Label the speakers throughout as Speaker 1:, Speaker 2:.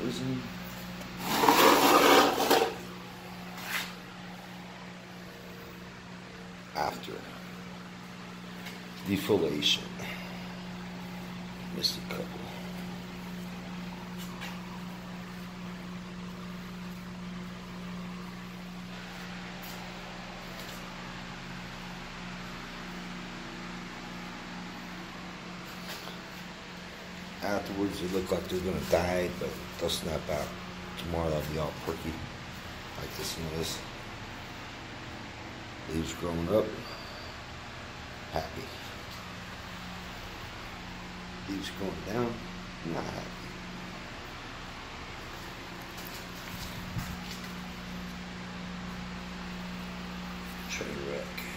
Speaker 1: Poison. After defoliation. Missed a couple. Afterwards, they look like they're gonna die, but they'll snap out. Tomorrow, they'll be all perky, like this one is. Leaves growing up, happy. Leaves going down, not happy. Train wreck.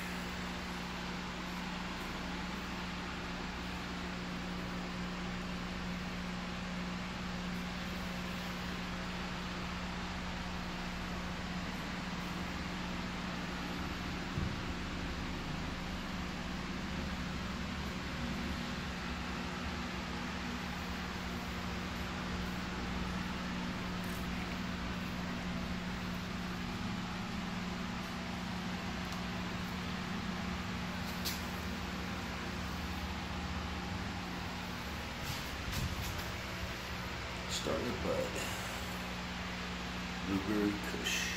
Speaker 1: Starting bud. Blueberry Kush.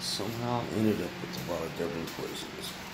Speaker 1: Somehow ended up with a lot of deadly poisons.